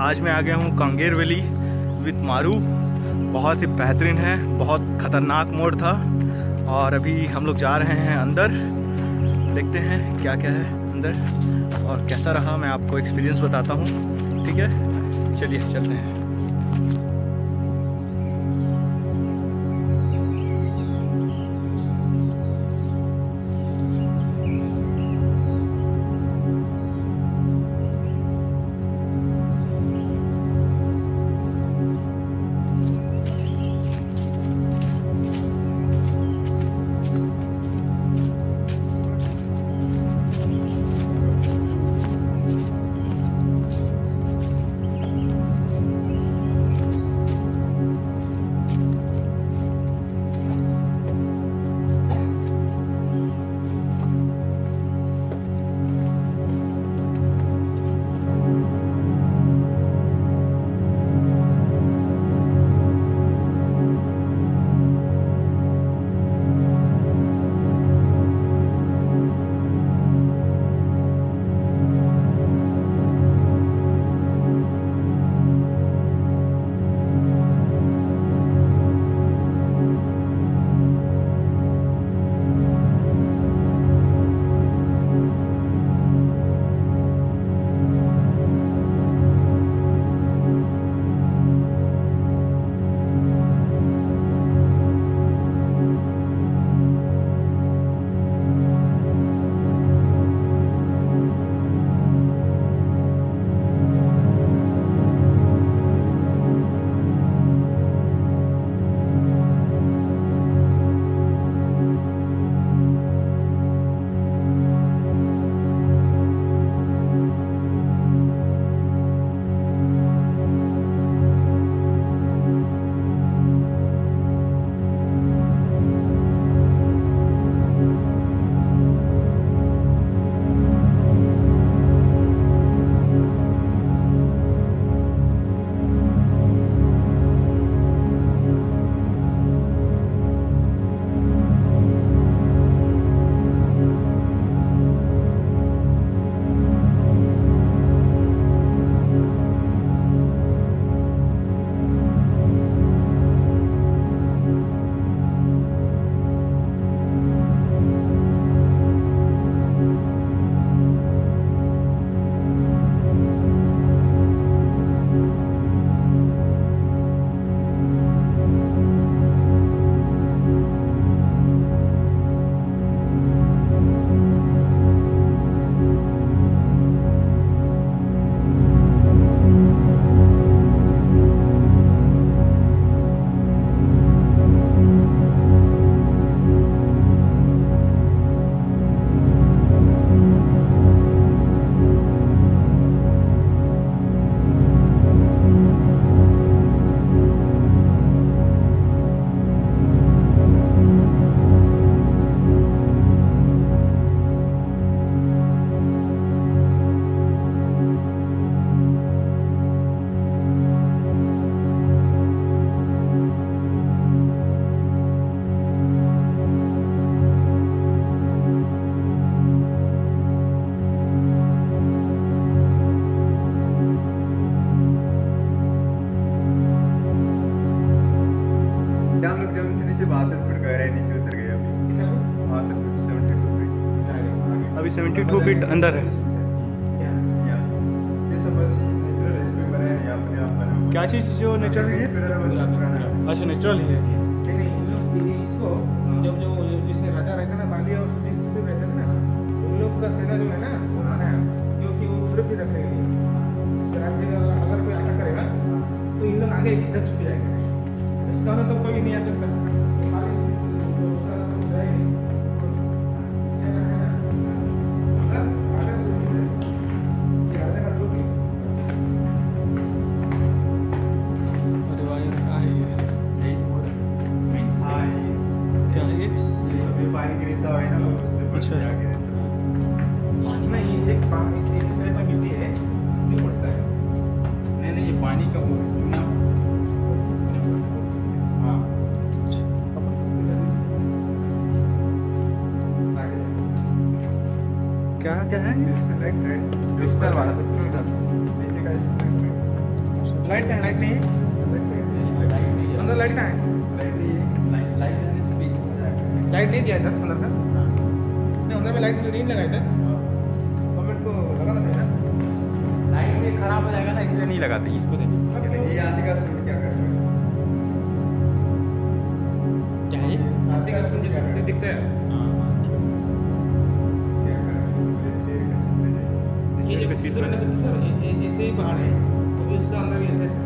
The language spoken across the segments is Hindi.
आज मैं आ गया हूँ कांगेर वैली विथ मारू। बहुत ही बेहतरीन है, बहुत ख़तरनाक मोड़ था। और अभी हम लोग जा रहे हैं अंदर। देखते हैं क्या क्या है अंदर और कैसा रहा, मैं आपको एक्सपीरियंस बताता हूँ। ठीक है? चलिए, चलते हैं। या अपने आप बने हुए क्या चीज़ जो नेचुरल है? है है अच्छा नेचुरल ही है। जब जो जैसे राजा रहता ना बाली और सुधीर रहते ना उन लोग का सेना जो है ना क्योंकि वो रखने के लिए राज्य अगर कोई करेगा तो इन लोग आगे इधर छुप जाएँगे इसका तो कोई नहीं आ सकता। क्या क्या है? क्रिस्टल वाला नीचे का लाइट कहाँ है लाइट नहीं? अंदर लाइट कहाँ है? लाइट नहीं दिया इधर अंदर का? नहीं अंदर में लाइट नहीं लगाए थे। गवर्नमेंट को लगाना चाहिए ना लाइट में खराब हो जाएगा ना इसलिए नहीं लगाते इसको दे ये आंधी का सूट क्या कर हो? क्या है आरती का सूरज जैसे दिखता है। ये- ऐसे ही पहाड़ है। तो भी उसका अंदर ऐसा ऐसा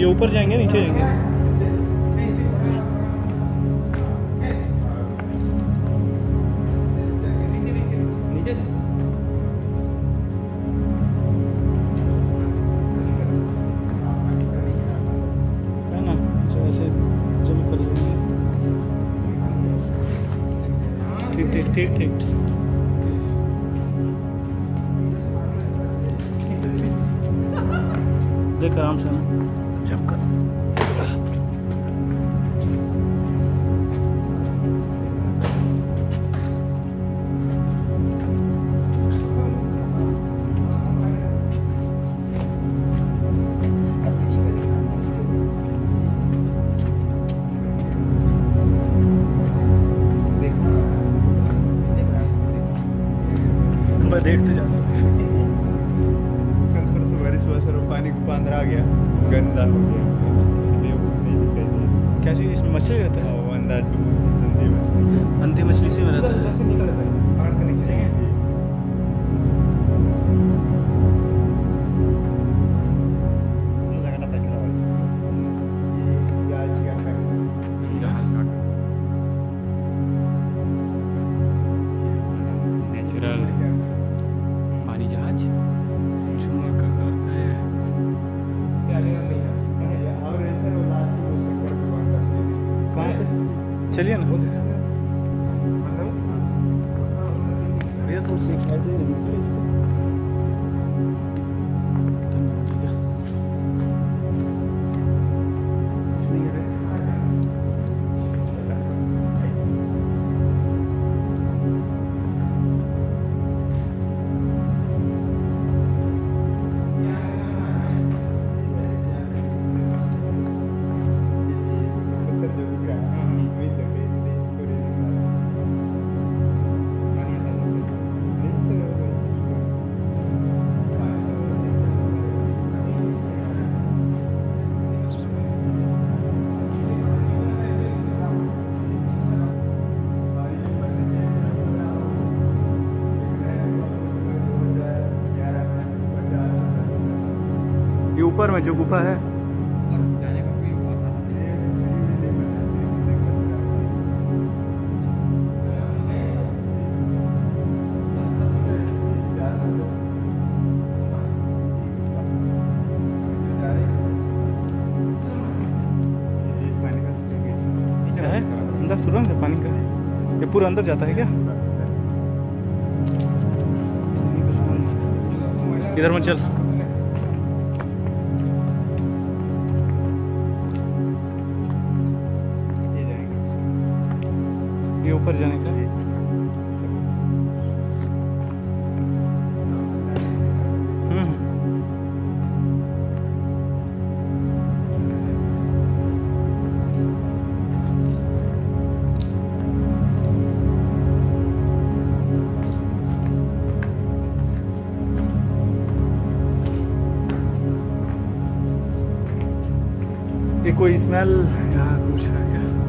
ये ऊपर जाएँगे नीचे जाएँगे। तो ठीक ठीक ठीक ठीक। देख आराम से। ना क्या इसमें मछली रहता है? वो अंदाज में अंधी मछली। अंधी मछली से निकलता है। पे चलिए ना भैया थोड़ी सी ये ऊपर में जो गुफा है। अंदर सुरंग है, पानी का ये पूरा अंदर जाता है क्या। इधर मत चल। ऊपर जाने का हम्म। ये कोई स्मेल यहाँ कुछ है क्या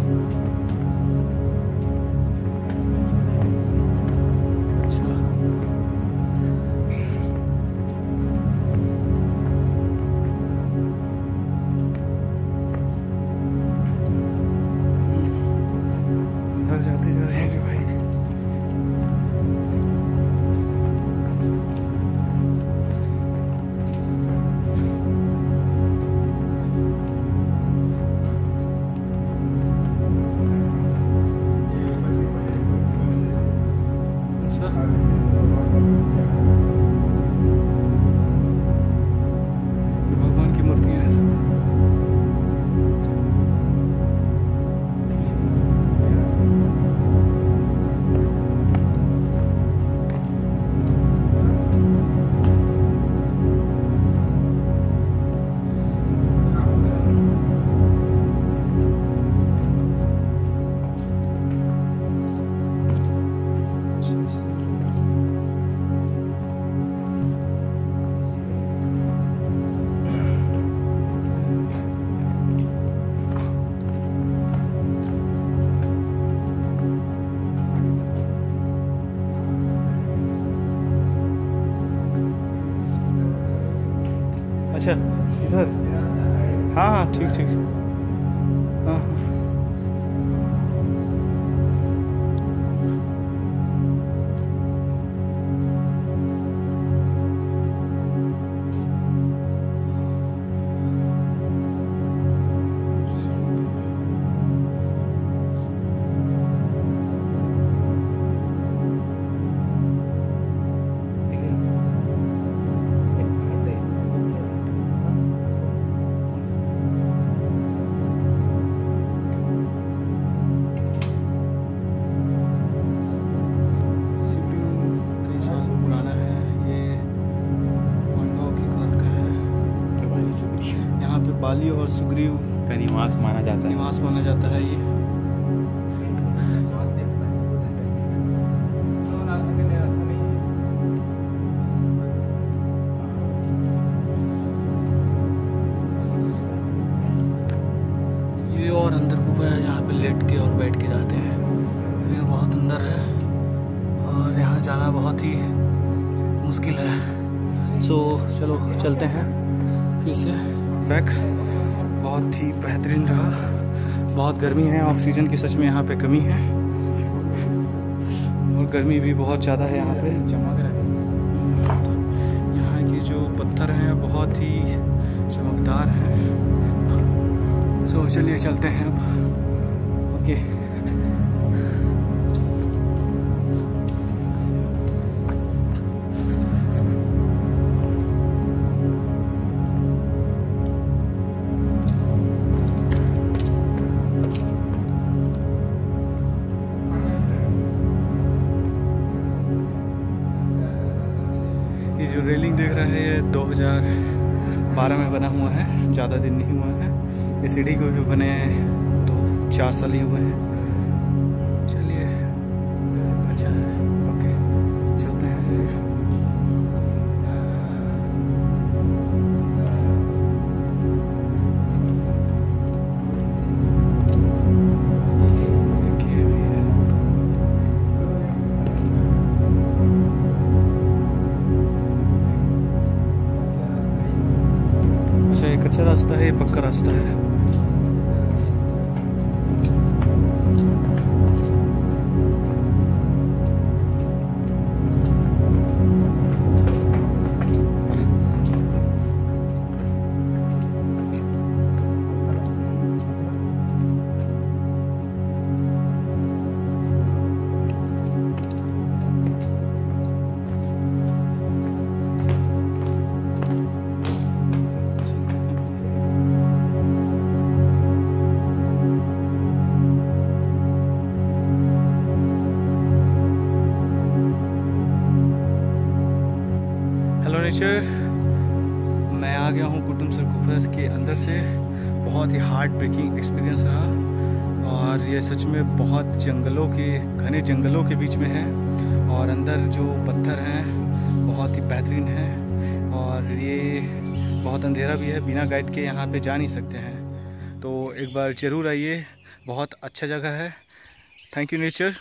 अच्छा इधर। हाँ हाँ ठीक ठीक। हाँ हाँ। और सुग्रीव का निवास माना जाता है। निवास माना जाता है ये। ये और अंदर गुफा है जहाँ पे लेट के और बैठ के जाते हैं। ये बहुत अंदर है और यहाँ जाना बहुत ही मुश्किल है। सो चलो चलते हैं। फिर से। बैक बहुत ही बेहतरीन रहा। बहुत गर्मी है ऑक्सीजन की सच में यहाँ पे कमी है। और गर्मी भी बहुत ज़्यादा है यहाँ पे। यहाँ के जो पत्थर हैं बहुत ही चमकदार हैं। सो चलिए चलते हैं अब। ओके। जो रेलिंग देख रहे हैं, ये 2012 में बना हुआ है, ज़्यादा दिन नहीं हुआ है। ये सीढ़ी को भी बने दो चार साल ही हुए हैं। растая, пока растая. नेचर मैं आ गया हूँ कुटुम सर गुफा के अंदर से। बहुत ही हार्ट ब्रेकिंग एक्सपीरियंस रहा। और ये सच में बहुत जंगलों के, घने जंगलों के बीच में है। और अंदर जो पत्थर हैं, बहुत ही बेहतरीन हैं। और ये बहुत अंधेरा भी है, बिना गाइड के यहाँ पे जा नहीं सकते हैं। तो एक बार ज़रूर आइए। बहुत अच्छा जगह है। Thank you nature